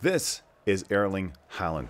This is Erling Haaland.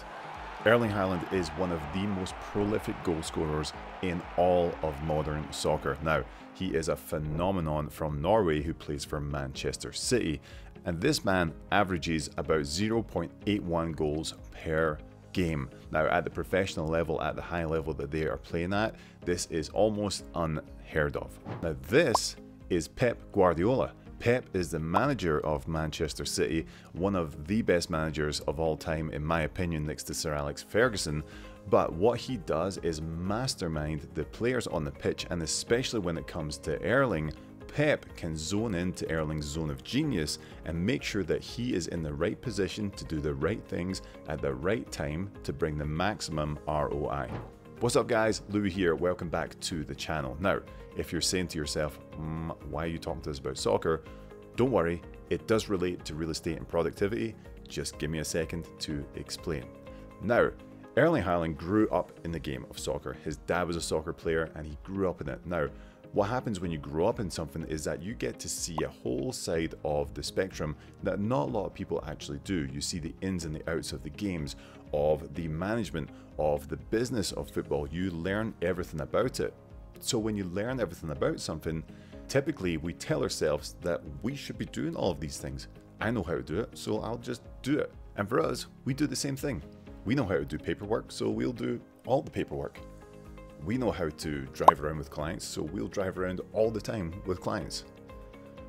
Erling Haaland is one of the most prolific goal scorers in all of modern soccer. Now, he is a phenomenon from Norway who plays for Manchester City, and this man averages about 0.81 goals per game. Now, at the professional level, at the high level that they are playing at, this is almost unheard of. Now, this is Pep Guardiola. Pep is the manager of Manchester City, one of the best managers of all time, in my opinion, next to Sir Alex Ferguson. But what he does is mastermind the players on the pitch, and especially when it comes to Erling, Pep can zone into Erling's zone of genius and make sure that he is in the right position to do the right things at the right time to bring the maximum ROI. What's up guys, Lewi here, welcome back to the channel. Now, if you're saying to yourself, mm, why are you talking to us about soccer? Don't worry, it does relate to real estate and productivity, just give me a second to explain. Now, Erling Haaland grew up in the game of soccer. His dad was a soccer player and he grew up in it. Now, what happens when you grow up in something is that you get to see a whole side of the spectrum that not a lot of people actually do. You see the ins and the outs of the games, of the management, of the business of football. You learn everything about it. So when you learn everything about something, typically we tell ourselves that we should be doing all of these things. I know how to do it, so I'll just do it. And for us, we do the same thing. We know how to do paperwork, so we'll do all the paperwork. We know how to drive around with clients, so we'll drive around all the time with clients.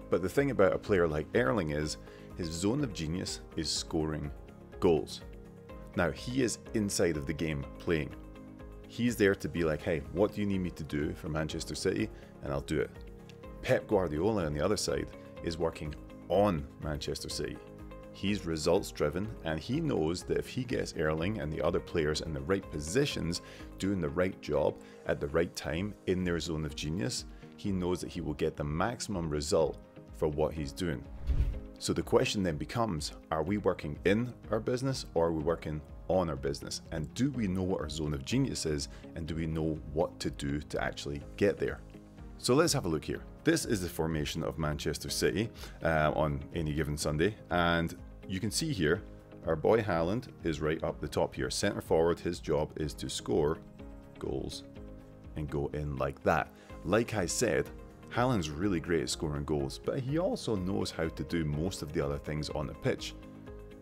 But the thing about a player like Erling is his zone of genius is scoring goals. Now, he is inside of the game playing. He's there to be like, hey, what do you need me to do for Manchester City? And I'll do it. Pep Guardiola on the other side is working on Manchester City. He's results driven and he knows that if he gets Erling and the other players in the right positions, doing the right job at the right time in their zone of genius, he knows that he will get the maximum result for what he's doing. So the question then becomes are we working in our business or are we working on our business? And do we know what our zone of genius is and do we know what to do to actually get there? So let's have a look here. This is the formation of Manchester City uh, on any given Sunday. And you can see here, our boy Haaland is right up the top here. Centre forward, his job is to score goals and go in like that. Like I said, Haaland's really great at scoring goals, but he also knows how to do most of the other things on the pitch.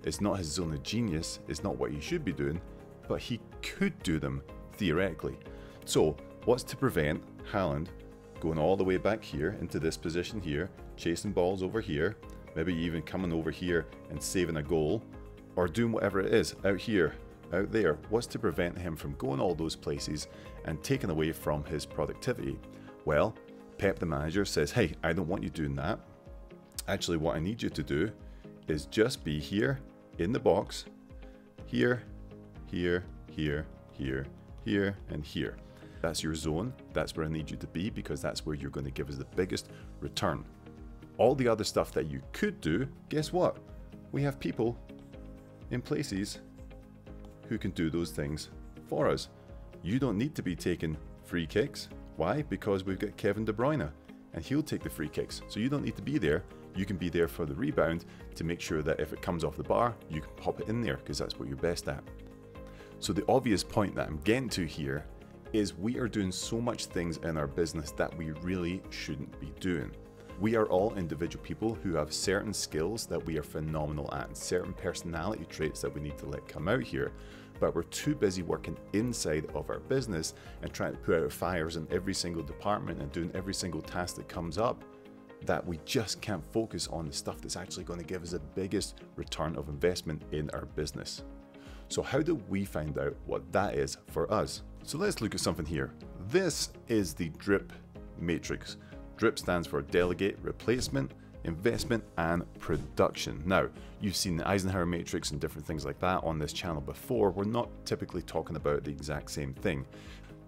It's not his zone of genius, it's not what he should be doing, but he could do them theoretically. So, what's to prevent Haaland going all the way back here into this position here, chasing balls over here, maybe even coming over here and saving a goal, or doing whatever it is out here, out there. What's to prevent him from going all those places and taking away from his productivity? Well, Pep, the manager, says, Hey, I don't want you doing that. Actually, what I need you to do is just be here in the box, here, here, here, here, here, and here. That's your zone. That's where I need you to be because that's where you're going to give us the biggest return. All the other stuff that you could do, guess what? We have people in places who can do those things for us. You don't need to be taking free kicks. Why? Because we've got Kevin De Bruyne and he'll take the free kicks. So you don't need to be there. You can be there for the rebound to make sure that if it comes off the bar, you can pop it in there because that's what you're best at. So the obvious point that I'm getting to here is we are doing so much things in our business that we really shouldn't be doing. We are all individual people who have certain skills that we are phenomenal at, and certain personality traits that we need to let come out here. But we're too busy working inside of our business and trying to put out fires in every single department and doing every single task that comes up that we just can't focus on the stuff that's actually going to give us the biggest return of investment in our business. So, how do we find out what that is for us? So, let's look at something here. This is the DRIP matrix. DRIP stands for Delegate, Replacement, Investment, and Production. Now, you've seen the Eisenhower matrix and different things like that on this channel before. We're not typically talking about the exact same thing.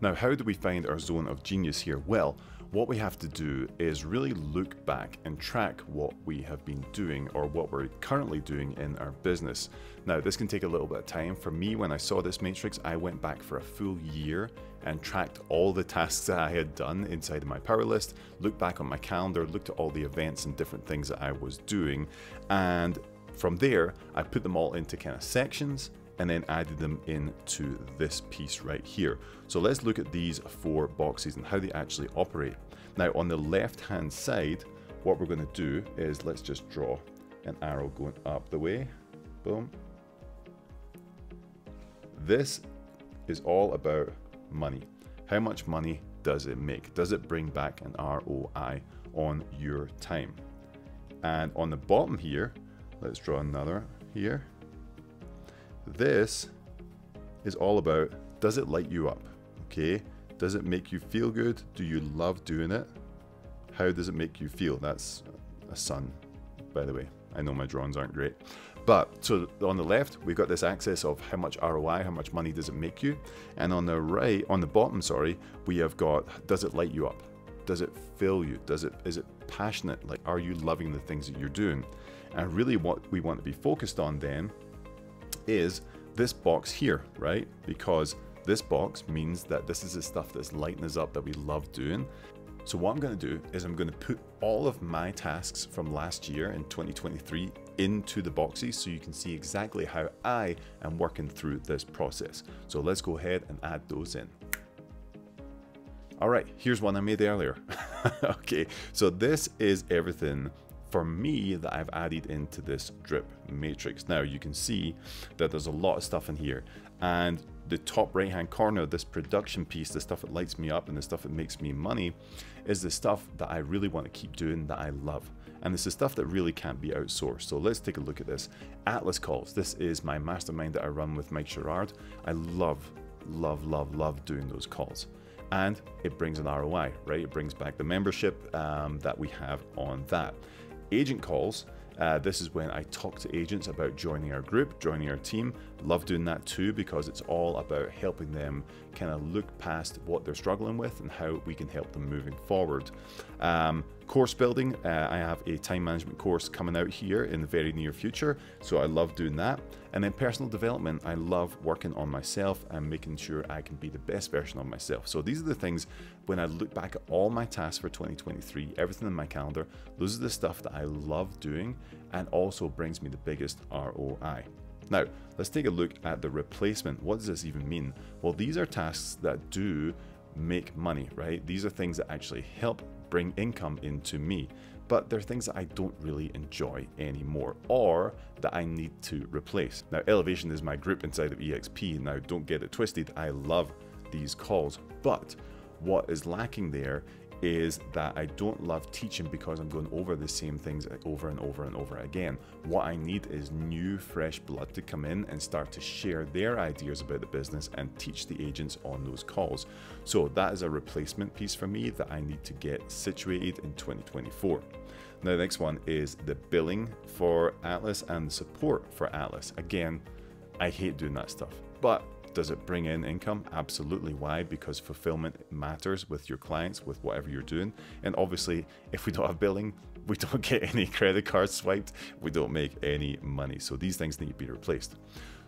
Now, how do we find our zone of genius here? Well, what we have to do is really look back and track what we have been doing or what we're currently doing in our business. Now, this can take a little bit of time. For me, when I saw this matrix, I went back for a full year and tracked all the tasks that I had done inside of my power list, looked back on my calendar, looked at all the events and different things that I was doing, and from there, I put them all into kind of sections and then added them into this piece right here. So let's look at these four boxes and how they actually operate. Now on the left hand side, what we're going to do is let's just draw an arrow going up the way. Boom. This is all about money. How much money does it make? Does it bring back an ROI on your time? And on the bottom here, let's draw another here. This is all about does it light you up? Okay. Does it make you feel good? Do you love doing it? How does it make you feel? That's a sun, by the way. I know my drawings aren't great. But so on the left, we've got this axis of how much ROI, how much money does it make you? And on the right, on the bottom, sorry, we have got does it light you up? Does it fill you? Does it is it passionate? Like are you loving the things that you're doing? And really what we want to be focused on then is this box here, right? Because this box means that this is the stuff that's lighting us up that we love doing. So what I'm going to do is I'm going to put all of my tasks from last year in 2023 into the boxes so you can see exactly how I am working through this process. So let's go ahead and add those in. All right, here's one I made earlier. okay, so this is everything for me that I've added into this drip matrix. Now you can see that there's a lot of stuff in here and the top right hand corner, this production piece, the stuff that lights me up and the stuff that makes me money is the stuff that I really want to keep doing that I love. And this is stuff that really can't be outsourced. So let's take a look at this. Atlas calls. This is my mastermind that I run with Mike Sherrard. I love, love, love, love doing those calls. And it brings an ROI, right? It brings back the membership um, that we have on that. Agent calls uh, this is when I talk to agents about joining our group, joining our team. Love doing that too because it's all about helping them kind of look past what they're struggling with and how we can help them moving forward. Um, course building, uh, I have a time management course coming out here in the very near future, so I love doing that. And then personal development, I love working on myself and making sure I can be the best version of myself. So these are the things when I look back at all my tasks for 2023, everything in my calendar, those are the stuff that I love doing and also brings me the biggest ROI. Now, let's take a look at the replacement. What does this even mean? Well, these are tasks that do make money, right? These are things that actually help bring income into me, but they're things that I don't really enjoy anymore or that I need to replace. Now, Elevation is my group inside of EXP. Now, don't get it twisted. I love these calls, but what is lacking there is that I don't love teaching because I'm going over the same things over and over and over again. What I need is new, fresh blood to come in and start to share their ideas about the business and teach the agents on those calls. So that is a replacement piece for me that I need to get situated in 2024. Now, the next one is the billing for Atlas and the support for Atlas. Again, I hate doing that stuff, but does it bring in income? Absolutely. Why? Because fulfillment matters with your clients, with whatever you're doing. And obviously, if we don't have billing, we don't get any credit cards swiped, we don't make any money. So these things need to be replaced.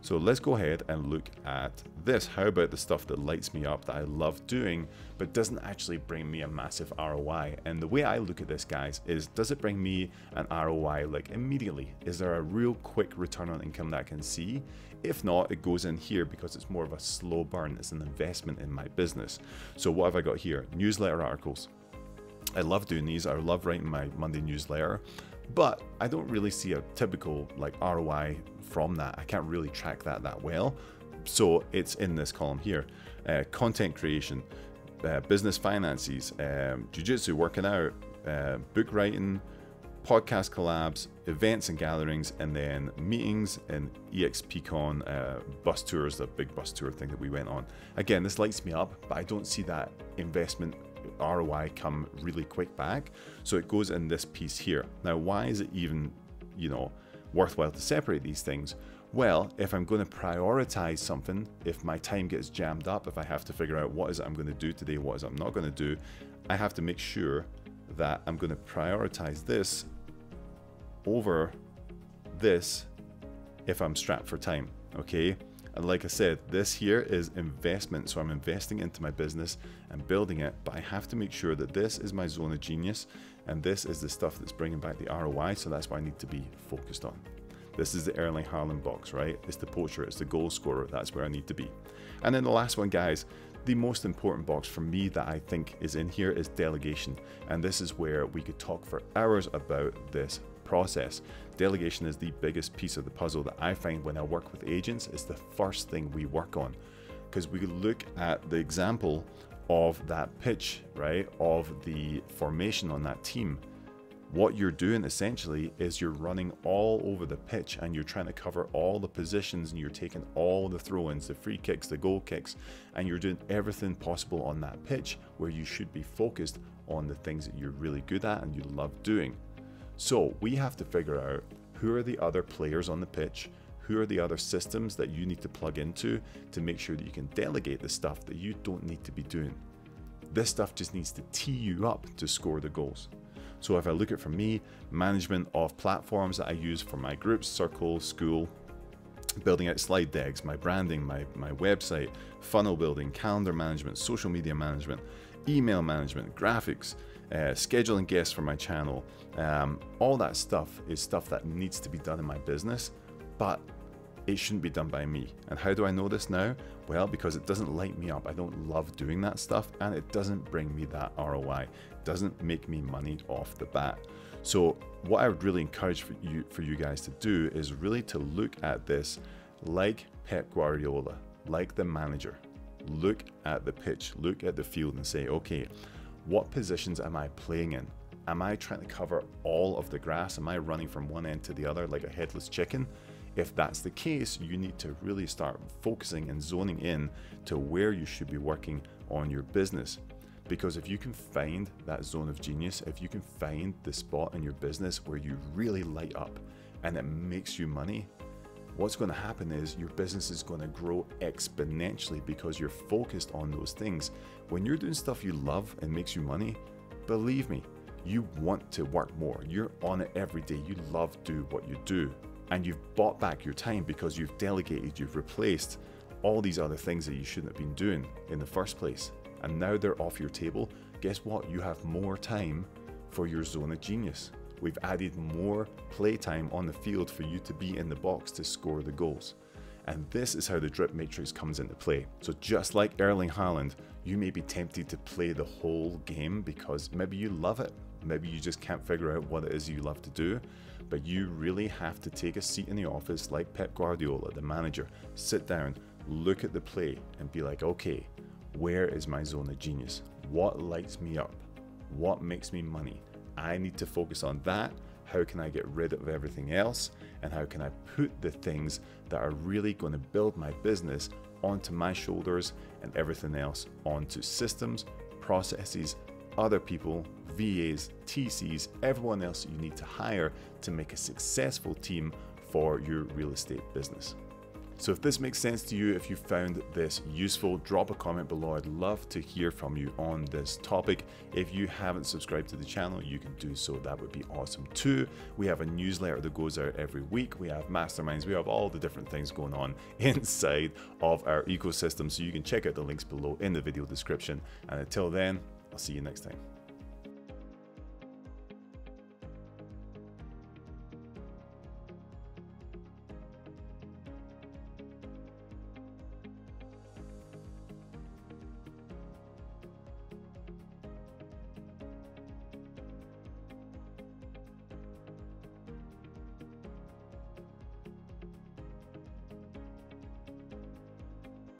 So let's go ahead and look at this. How about the stuff that lights me up that I love doing, but doesn't actually bring me a massive ROI? And the way I look at this, guys, is does it bring me an ROI like immediately? Is there a real quick return on income that I can see? If not, it goes in here because it's more of a slow burn. It's an investment in my business. So what have I got here? Newsletter articles. I love doing these. I love writing my Monday newsletter, but I don't really see a typical like ROI from that. I can't really track that that well. So it's in this column here. Uh, content creation, uh, business finances, um, jiu-jitsu, working out, uh, book writing, podcast collabs, events and gatherings, and then meetings and EXPCon uh, bus tours, the big bus tour thing that we went on. Again, this lights me up, but I don't see that investment ROI come really quick back. So it goes in this piece here. Now, why is it even, you know, worthwhile to separate these things? Well, if I'm going to prioritize something, if my time gets jammed up, if I have to figure out what is it I'm going to do today, what is it I'm not going to do, I have to make sure that I'm going to prioritize this over this if I'm strapped for time. Okay. And like I said, this here is investment. So I'm investing into my business and building it, but I have to make sure that this is my zone of genius and this is the stuff that's bringing back the ROI. So that's what I need to be focused on. This is the Erling Haaland box, right? It's the poacher, it's the goal scorer. That's where I need to be. And then the last one, guys, the most important box for me that I think is in here is delegation. And this is where we could talk for hours about this process. Delegation is the biggest piece of the puzzle that I find when I work with agents. It's the first thing we work on because we look at the example of that pitch, right? Of the formation on that team. What you're doing essentially is you're running all over the pitch and you're trying to cover all the positions and you're taking all the throw ins, the free kicks, the goal kicks, and you're doing everything possible on that pitch where you should be focused on the things that you're really good at and you love doing. So we have to figure out who are the other players on the pitch, who are the other systems that you need to plug into to make sure that you can delegate the stuff that you don't need to be doing. This stuff just needs to tee you up to score the goals. So if I look at for me, management of platforms that I use for my groups, circle, Skool, building out slide decks, my branding, my, my website, funnel building, calendar management, social media management, email management, graphics, uh, scheduling guests for my channel, um, all that stuff is stuff that needs to be done in my business, but it shouldn't be done by me. And how do I know this now? Well, because it doesn't light me up. I don't love doing that stuff and it doesn't bring me that ROI. It doesn't make me money off the bat. So what I would really encourage for you for you guys to do is really to look at this like Pep Guardiola, like the manager. Look at the pitch, look at the field and say, okay, what positions am I playing in? Am I trying to cover all of the grass? Am I running from one end to the other like a headless chicken? If that's the case, you need to really start focusing and zoning in to where you should be working on your business. Because if you can find that zone of genius, if you can find the spot in your business where you really light up and it makes you money, what's going to happen is your business is going to grow exponentially because you're focused on those things. When you're doing stuff you love and makes you money, believe me, you want to work more. You're on it every day. You love do what you do and you've bought back your time because you've delegated, you've replaced all these other things that you shouldn't have been doing in the first place. And now they're off your table. Guess what? You have more time for your zone of genius. We've added more playtime on the field for you to be in the box to score the goals. And this is how the drip matrix comes into play. So just like Erling Haaland, you may be tempted to play the whole game because maybe you love it. Maybe you just can't figure out what it is you love to do. But you really have to take a seat in the office like Pep Guardiola, the manager, sit down, look at the play, and be like, okay, where is my zone of genius? What lights me up? What makes me money? I need to focus on that. How can I get rid of everything else? And how can I put the things that are really going to build my business onto my shoulders and everything else onto systems, processes, other people, VAs, TCs, everyone else you need to hire to make a successful team for your real estate business. So if this makes sense to you, if you found this useful, drop a comment below. I'd love to hear from you on this topic. If you haven't subscribed to the channel, you can do so. That would be awesome too. We have a newsletter that goes out every week. We have masterminds. We have all the different things going on inside of our ecosystem. So you can check out the links below in the video description. And until then, I'll see you next time.